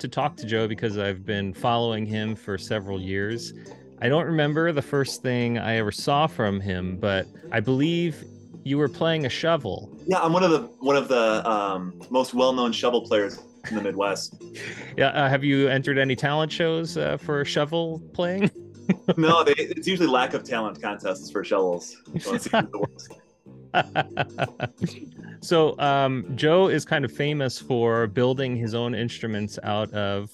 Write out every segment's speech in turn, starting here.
to talk to Joe because I've been following him for several years. I don't remember the first thing I ever saw from him, but I believe you were playing a shovel. Yeah, I'm one of the one of the um, most well-known shovel players in the Midwest. yeah, uh, have you entered any talent shows uh, for shovel playing? no, they, it's usually lack of talent contests for shovels. so um, Joe is kind of famous for building his own instruments out of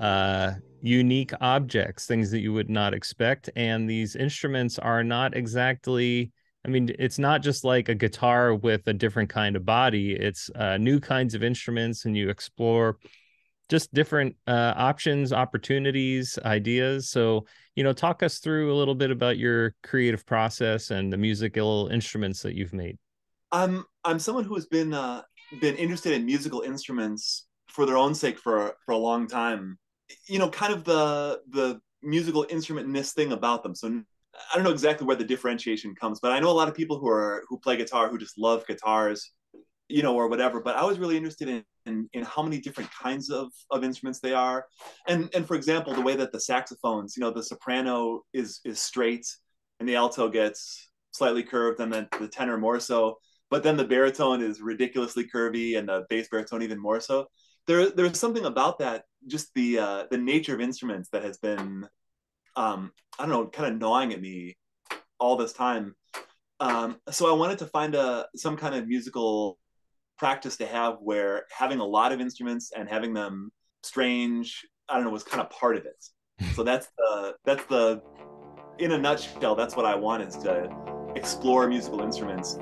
uh, unique objects, things that you would not expect, and these instruments are not exactly I mean, it's not just like a guitar with a different kind of body. It's uh, new kinds of instruments, and you explore just different uh, options, opportunities, ideas. So, you know, talk us through a little bit about your creative process and the musical instruments that you've made. I'm I'm someone who has been uh, been interested in musical instruments for their own sake for for a long time. You know, kind of the the musical instrumentness thing about them. So I don't know exactly where the differentiation comes, but I know a lot of people who are who play guitar who just love guitars, you know, or whatever. But I was really interested in in, in how many different kinds of, of instruments they are, and and for example, the way that the saxophones, you know, the soprano is is straight, and the alto gets slightly curved, and then the tenor more so. But then the baritone is ridiculously curvy, and the bass baritone even more so. There, there's something about that, just the uh, the nature of instruments that has been um, I don't know, kind of gnawing at me all this time. Um, so I wanted to find a some kind of musical practice to have where having a lot of instruments and having them strange, I don't know, was kind of part of it. So that's the that's the in a nutshell, that's what I want is to explore musical instruments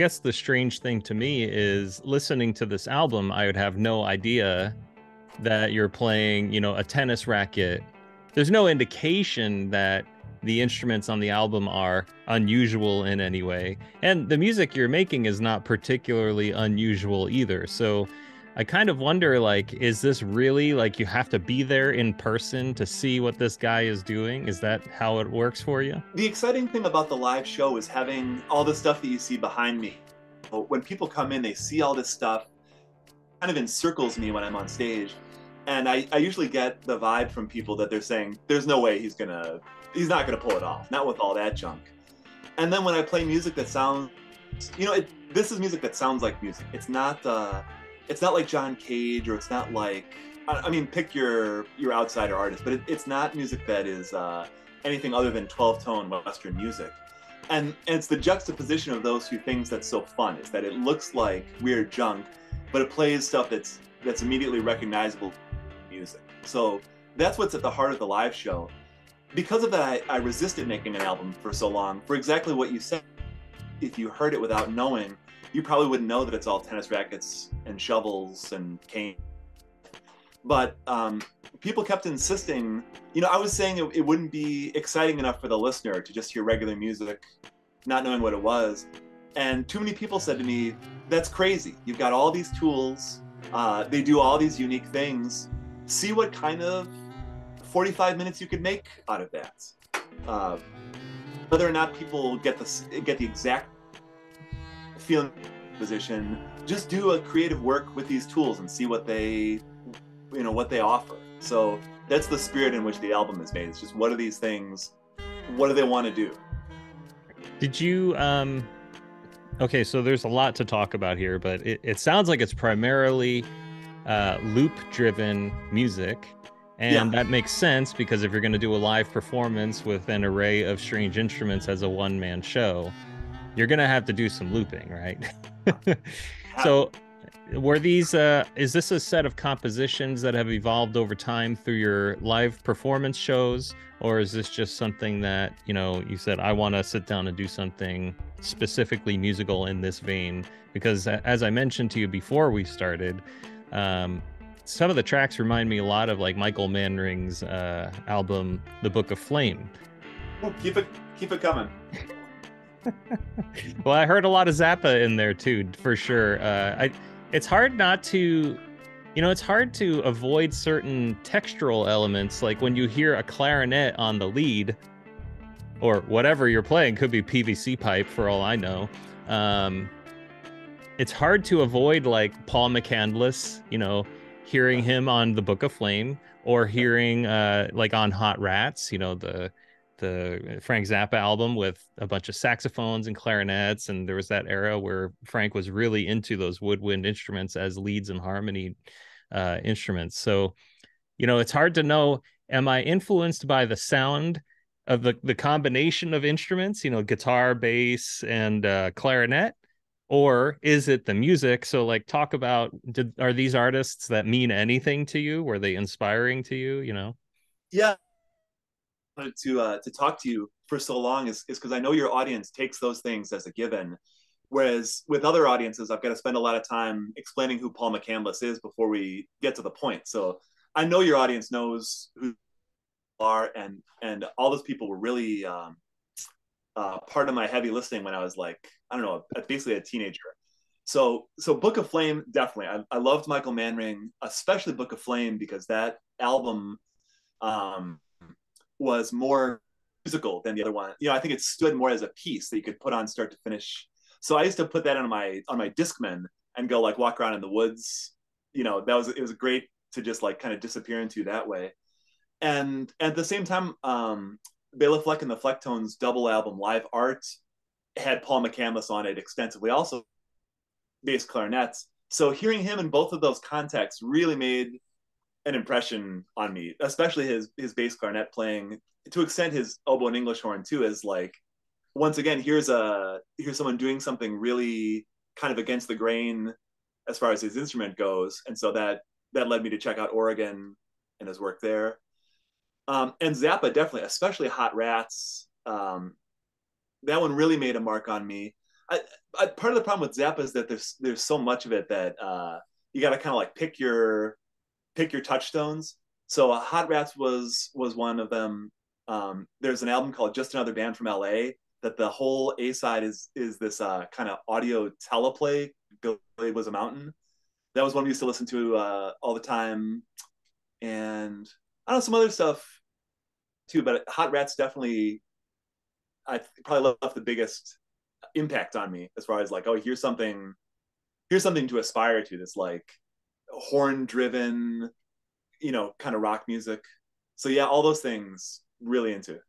guess the strange thing to me is listening to this album, I would have no idea that you're playing, you know, a tennis racket. There's no indication that the instruments on the album are unusual in any way. And the music you're making is not particularly unusual either. So I kind of wonder like is this really like you have to be there in person to see what this guy is doing? Is that how it works for you? The exciting thing about the live show is having all the stuff that you see behind me. When people come in, they see all this stuff kind of encircles me when I'm on stage. And I, I usually get the vibe from people that they're saying, there's no way he's gonna he's not gonna pull it off, not with all that junk. And then when I play music that sounds you know, it, this is music that sounds like music. It's not uh it's not like John Cage or it's not like I, mean pick your your outsider artist, but it, it's not music that is uh, anything other than 12 tone Western music. And, and it's the juxtaposition of those two things that's so fun. Is that it looks like weird junk, but it plays stuff that's that's immediately recognizable music. So that's what's at the heart of the live show. Because of that, I, I resisted making an album for so long for exactly what you said. If you heard it without knowing, you probably wouldn't know that it's all tennis rackets and shovels and cane. But um, people kept insisting, you know, I was saying it, it wouldn't be exciting enough for the listener to just hear regular music, not knowing what it was. And too many people said to me, that's crazy. You've got all these tools, uh, they do all these unique things. See what kind of 45 minutes you could make out of that. Uh, whether or not people get the get the exact feeling position, just do a creative work with these tools and see what they, you know, what they offer. So that's the spirit in which the album is made. It's just what are these things? What do they want to do? Did you um Okay, so there's a lot to talk about here, but it, it sounds like it's primarily uh, loop driven music. And yeah. that makes sense because if you're going to do a live performance with an array of strange instruments as a one man show, you're going to have to do some looping, right? so, were these, uh, is this a set of compositions that have evolved over time through your live performance shows? Or is this just something that, you know, you said, I want to sit down and do something specifically musical in this vein? Because as I mentioned to you before we started, um, some of the tracks remind me a lot of like Michael Manring's uh, album, The Book of Flame. Oh, keep it, keep it coming. Well, I heard a lot of Zappa in there too, for sure. Uh, I, it's hard not to, you know, it's hard to avoid certain textural elements. Like when you hear a clarinet on the lead, or whatever you're playing, could be PVC pipe for all I know. Um, it's hard to avoid like Paul McCandless, you know, hearing him on the Book of Flame or hearing uh like on Hot Rats, you know, the the Frank Zappa album with a bunch of saxophones and clarinets and there was that era where Frank was really into those woodwind instruments as leads and harmony uh instruments. So, you know, it's hard to know am I influenced by the sound of the the combination of instruments, you know, guitar, bass and uh clarinet? Or is it the music? So like talk about did are these artists that mean anything to you? Were they inspiring to you you know? Yeah to uh to talk to you for so long is is because i know your audience takes those things as a given whereas with other audiences i've got to spend a lot of time explaining who paul mccandless is before we get to the point so i know your audience knows who are and and all those people were really um uh, part of my heavy listening when I was like, I don't know, basically a teenager. So, so Book of Flame, definitely. I, I loved Michael Manring, especially Book of Flame, because that album um, was more musical than the other one. You know, I think it stood more as a piece that you could put on start to finish. So I used to put that on my on my Discman and go like walk around in the woods. You know, that was it was great to just like kind of disappear into that way. And at the same time, um, Bela Fleck and the Flecktones double album Live Art had Paul McCandless on it extensively, also bass clarinets. So hearing him in both of those contexts really made an impression on me, especially his his bass clarinet playing. To extend his oboe and English horn too is like once again here's a here's someone doing something really kind of against the grain as far as his instrument goes, and so that that led me to check out Oregon and his work there. Um, and Zappa definitely, especially Hot Rats. Um, that one really made a mark on me. I, I, part of the problem with Zappa is that there's there's so much of it that uh, you got to kind of like pick your pick your touchstones. So uh, Hot Rats was was one of them. Um, there's an album called Just Another Band from LA that the whole A side is is this uh, kind of audio teleplay. Billy was a mountain. That was one we used to listen to uh, all the time, and I don't know some other stuff too, but Hot Rats definitely, I probably left the biggest impact on me as far as like, oh, here's something, here's something to aspire to. This like horn driven, you know, kind of rock music. So yeah, all those things really into.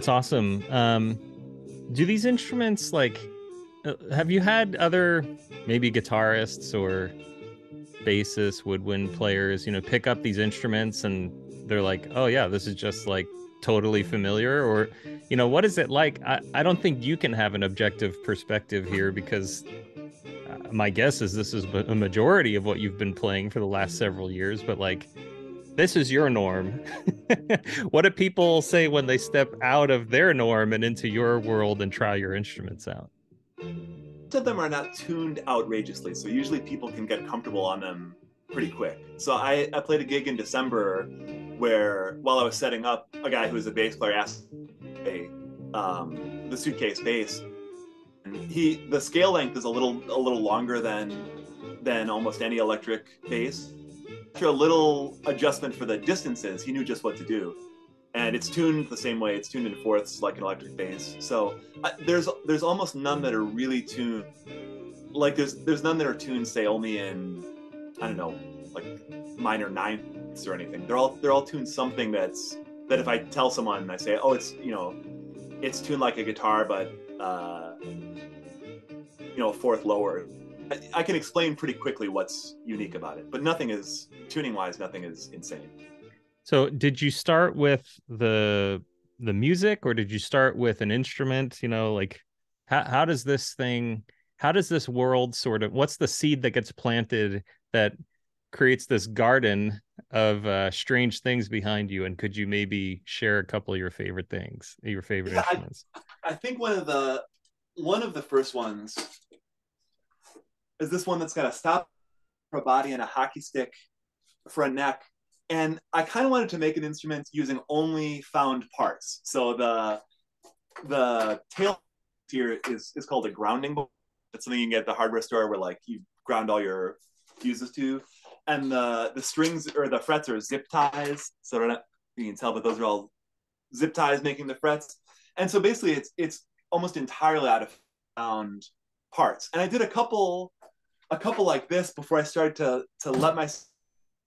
That's awesome. Um, do these instruments like? Uh, have you had other maybe guitarists or bassists, woodwind players, you know, pick up these instruments and they're like, oh yeah, this is just like totally familiar or you know what is it like i, I don't think you can have an objective perspective here because uh, my guess is this is a majority of what you've been playing for the last several years but like this is your norm what do people say when they step out of their norm and into your world and try your instruments out most of them are not tuned outrageously so usually people can get comfortable on them pretty quick so i, I played a gig in december where while I was setting up, a guy who was a bass player asked a um, the suitcase bass. And he the scale length is a little a little longer than than almost any electric bass. After a little adjustment for the distances, he knew just what to do. And it's tuned the same way. It's tuned in fourths like an electric bass. So uh, there's there's almost none that are really tuned. Like there's there's none that are tuned say only in I don't know like minor ninths or anything. They're all they're all tuned something that's that if I tell someone I say, oh, it's you know, it's tuned like a guitar, but uh, you know, a fourth lower. I, can explain pretty quickly what's unique about it, but nothing is tuning wise. Nothing is insane. So, did you start with the the music, or did you start with an instrument? You know, like how how does this thing? How does this world sort of? What's the seed that gets planted that creates this garden of uh, strange things behind you and could you maybe share a couple of your favorite things your favorite yeah, instruments I, I, think one of the one of the first ones is this one that's got a stop for a body and a hockey stick for a neck and i kind of wanted to make an instrument using only found parts so the the tail here is is called a grounding board it's something you can get at the hardware store where like you ground all your fuses to and the the strings or the frets are zip ties. So not, you can tell, but those are all zip ties making the frets. And so basically, it's it's almost entirely out of found parts. And I did a couple a couple like this before I started to to let myself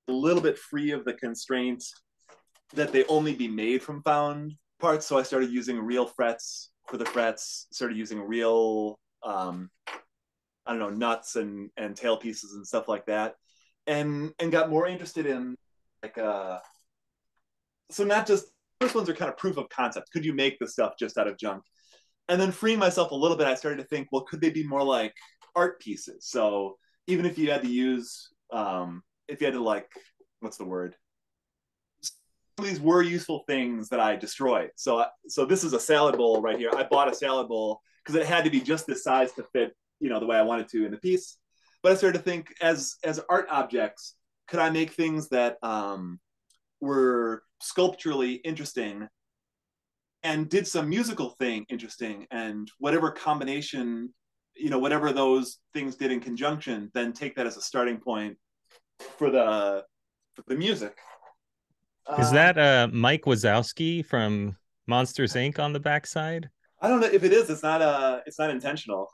a little bit free of the constraints that they only be made from found parts. So I started using real frets for the frets. Started using real um, I don't know nuts and and tail pieces and stuff like that and and got more interested in like uh so not just first ones are kind of proof of concept could you make the stuff just out of junk and then freeing myself a little bit i started to think well could they be more like art pieces? So even if you had to use um if you had to like what's the word? These were useful things that i destroyed. So so this is a salad bowl right here. I bought a salad bowl because it had to be just this size to fit you know the way i wanted to in the piece. But I started to think as as art objects, could I make things that um, were sculpturally interesting and did some musical thing interesting and whatever combination you know whatever those things did in conjunction then take that as a starting point for the for the music is that uh mike wazowski from monsters inc on the backside I don't know if it is. It's not uh it's not intentional.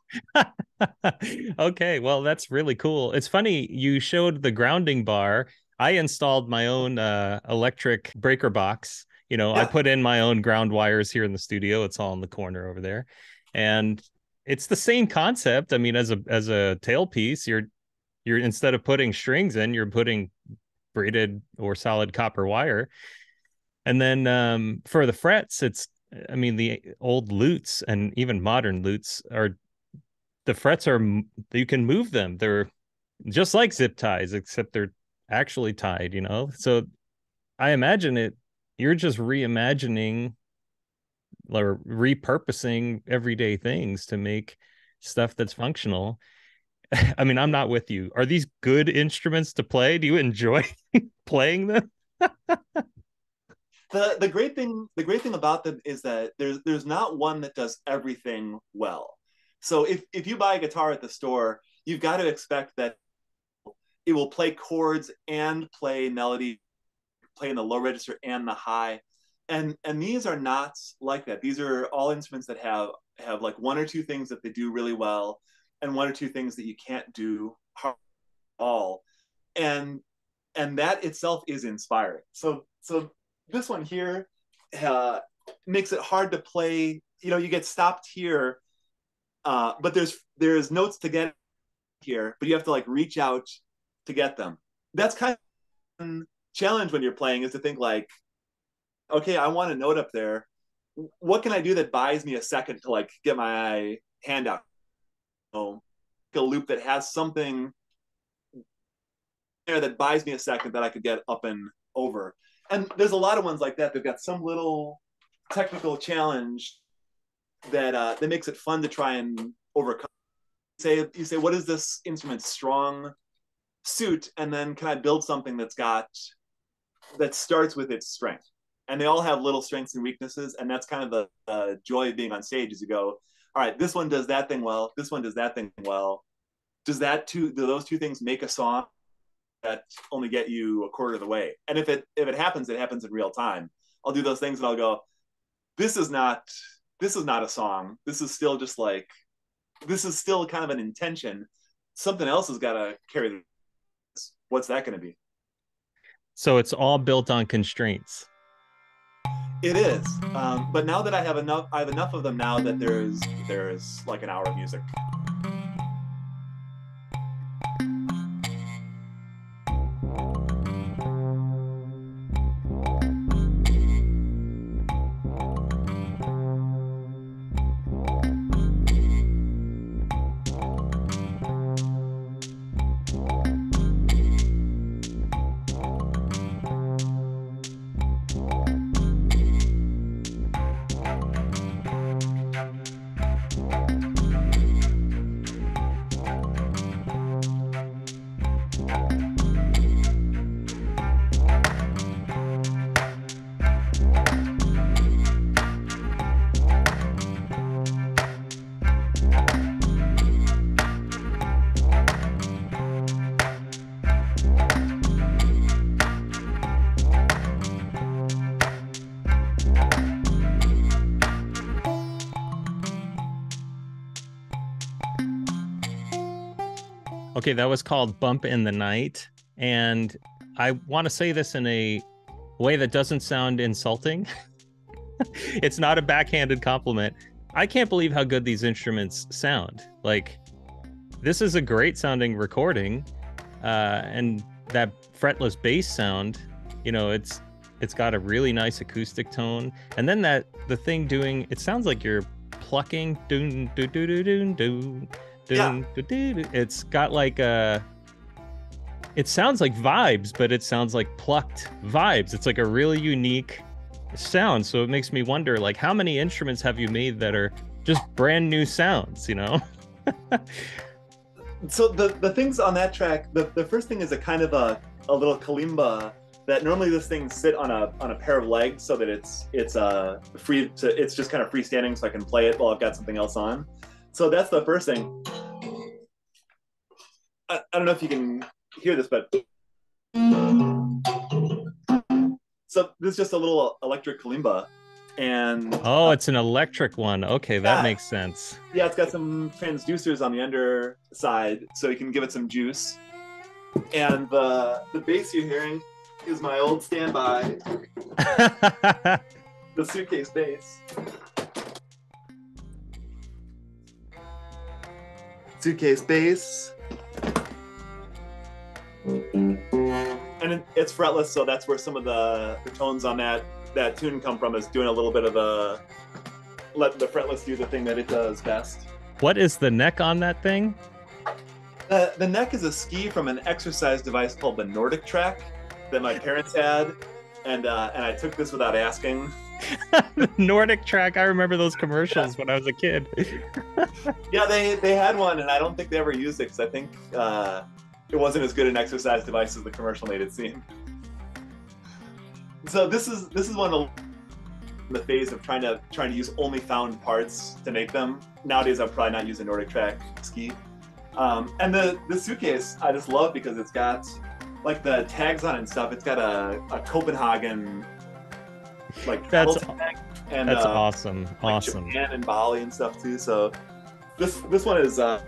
okay, well that's really cool. It's funny you showed the grounding bar. I installed my own uh electric breaker box. You know, yeah. I put in my own ground wires here in the studio. It's all in the corner over there. And it's the same concept. I mean, as a as a tailpiece, you're you're instead of putting strings in, you're putting braided or solid copper wire. And then um, for the frets, it's I mean, the old lutes and even modern lutes are the frets are you can move them. They're just like zip ties, except they're actually tied. You know, so I imagine it. You're just reimagining or repurposing everyday things to make stuff that's functional. I mean, I'm not with you. Are these good instruments to play? Do you enjoy playing them? the the great thing the great thing about them is that there's there's not one that does everything well. So if if you buy a guitar at the store, you've got to expect that it will play chords and play melody, play in the low register and the high. And and these are not like that. These are all instruments that have have like one or two things that they do really well and one or two things that you can't do all. And and that itself is inspiring. So so this one here uh, makes it hard to play. You know, you get stopped here, uh, but there's there's notes to get here, but you have to like reach out to get them. That's kind of challenge when you're playing is to think like, okay, I want a note up there. What can I do that buys me a second to like get my hand out? Oh, a loop that has something there that buys me a second that I could get up and over. And there's a lot of ones like that. They've got some little technical challenge that uh, that makes it fun to try and overcome. Say you say, what is this instrument strong suit, and then can I build something that's got that starts with its strength? And they all have little strengths and weaknesses, and that's kind of the uh, joy of being on stage. Is you go, all right, this one does that thing well, this one does that thing well. Does that two do those two things make a song that only get you a quarter of the way? And if it if it happens, it happens in real time. I'll do those things and I'll go, this is not this is not a song. This is still just like this is still kind of an intention. Something else has got to carry this. What's that going to be? So it's all built on constraints. It is, um, but now that I have enough, I have enough of them now that there's there's like an hour of music. Okay, that was called Bump in the Night. And I want to say this in a way that doesn't sound insulting. it's not a backhanded compliment. I can't believe how good these instruments sound. Like, this is a great sounding recording. Uh, and that fretless bass sound, you know, it's it's got a really nice acoustic tone. And then that the thing doing it sounds like you're plucking doon doo doo doo doo doo yeah. It's got like a. It sounds like vibes, but it sounds like plucked vibes. It's like a really unique sound. So it makes me wonder, like, how many instruments have you made that are just brand new sounds? You know. so the the things on that track, the the first thing is a kind of a a little kalimba that normally this thing sit on a on a pair of legs so that it's it's uh free to it's just kind of freestanding so I can play it while I've got something else on. So that's the first thing. I, I don't know if you can hear this, but so this is just a little electric kalimba and oh it's an electric one. Okay that yeah. makes sense. Yeah it's got some transducers on the underside so you can give it some juice. And the the bass you're hearing is my old standby. The suitcase bass suitcase bass and it's fretless, so that's where some of the, the tones on that that tune come from. Is doing a little bit of a let the fretless do the thing that it does best. What is the neck on that thing? Uh, the neck is a ski from an exercise device called the NordicTrack that my parents had, and uh, and I took this without asking. NordicTrack, I remember those commercials when I was a kid. yeah, they they had one, and I don't think they ever used it because I think uh, it wasn't as good an exercise device as the commercial made it seem. So this is this is one of the phase of trying to trying to use only found parts to make them. Nowadays, I'm probably not using NordicTrack ski. Um, and the the suitcase I just love because it's got like the tags on it and stuff. It's got a, a Copenhagen like that's and that's uh, awesome, like awesome. Japan and Bali and stuff too. So this this one is uh,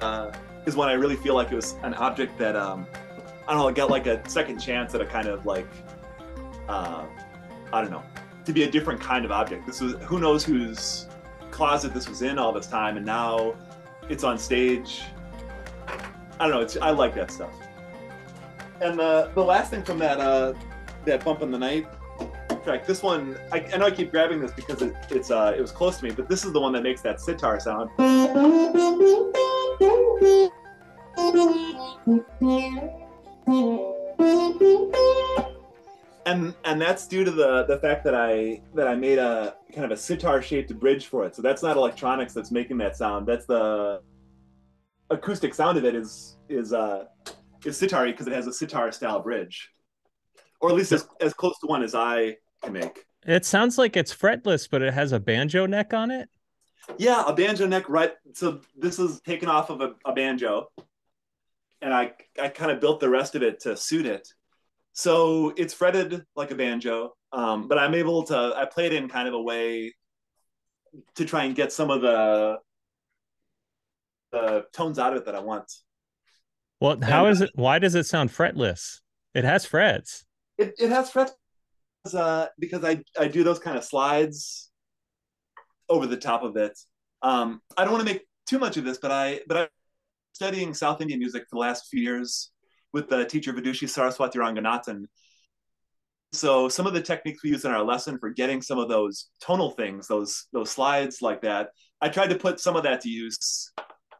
uh, is when I really feel like it was an object that um, I don't know, got like a second chance at a kind of like uh, I don't know, to be a different kind of object. This was who knows whose closet this was in all this time, and now it's on stage. I don't know. It's I like that stuff. And the the last thing from that uh, that bump in the night This one, I, I know I keep grabbing this because it, it's uh, it was close to me, but this is the one that makes that sitar sound. And and that's due to the the fact that I that I made a kind of a sitar shaped bridge for it. So that's not electronics that's making that sound. That's the acoustic sound of it is is uh is sitar because it has a sitar style bridge, or at least as, as close to one as I can make. It sounds like it's fretless, but it has a banjo neck on it. Yeah, a banjo neck. Right. So this is taken off of a, a banjo, and I I kind of built the rest of it to suit it. So it's fretted like a banjo, um, but I'm able to I play it in kind of a way to try and get some of the the tones out of it that I want. Well, how is it? Why does it sound fretless? It has frets. It, it has frets uh, because I, I do those kind of slides over the top of it. Um, I don't want to make too much of this, but I but I'm studying South Indian music for the last few years with the teacher Vidushi Saraswati Ranganathan. So some of the techniques we use in our lesson for getting some of those tonal things, those those slides like that, I tried to put some of that to use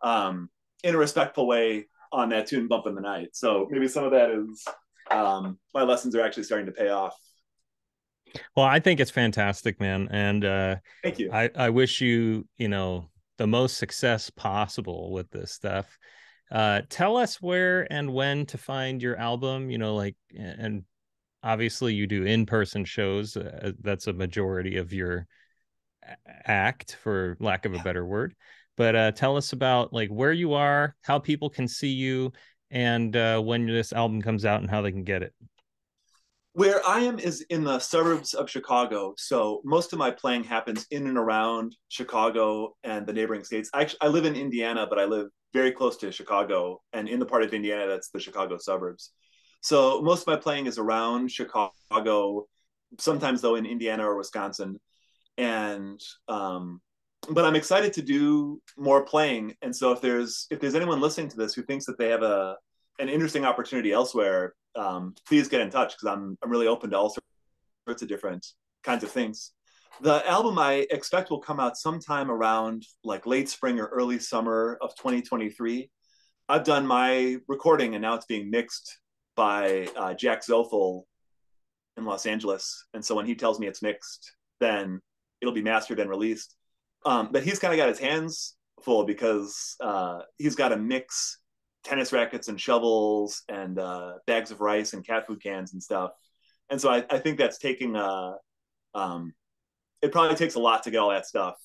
um, in a respectful way on that tune "Bump in the Night." So maybe some of that is um, my lessons are actually starting to pay off. Well, I think it's fantastic, man, and uh, thank you. I I wish you you know the most success possible with this stuff. Uh, tell us where and when to find your album. You know, like and obviously you do in-person shows. Uh, that's a majority of your act, for lack of a better word. But uh, tell us about like where you are, how people can see you, and uh, when this album comes out and how they can get it. Where I am is in the suburbs of Chicago, so most of my playing happens in and around Chicago and the neighboring states. I, actually, I live in Indiana, but I live very close to Chicago, and in the part of Indiana that's the Chicago suburbs. So most of my playing is around Chicago, sometimes though in Indiana or Wisconsin, and um, but I'm excited to do more playing. And so if there's if there's anyone listening to this who thinks that they have a an interesting opportunity elsewhere, um, please get in touch because I'm I'm really open to all sorts of different kinds of things. The album I expect will come out sometime around like late spring or early summer of 2023. I've done my recording and now it's being mixed by uh, Jack Zofel in Los Angeles. And so when he tells me it's mixed, then it'll be mastered and released. Um, but he's kind of got his hands full because uh, he's got to mix tennis rackets and shovels and uh, bags of rice and cat food cans and stuff. And so I, I think that's taking a, uh, um, it probably takes a lot to get all that stuff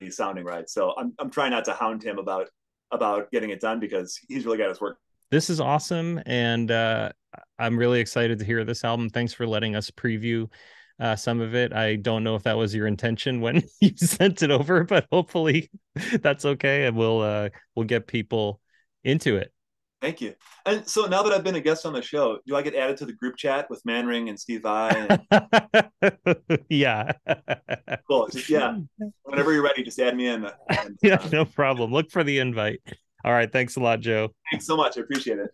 he's sounding right. So I'm, I'm trying not to hound him about, about getting it done because he's really got his work. This is awesome. And uh, I'm really excited to hear this album. Thanks for letting us preview uh, some of it. I don't know if that was your intention when you sent it over, but hopefully that's okay, and we'll uh, we'll get people into it. Thank you. And so now that I've been a guest on the show, do I get added to the group chat with Manring and Steve Vai? And... yeah. cool. Just, yeah. Whenever you're ready, just add me in. And, yeah, uh... no problem. Look for the invite. All right. Thanks a lot, Joe. Thanks so much. I appreciate it.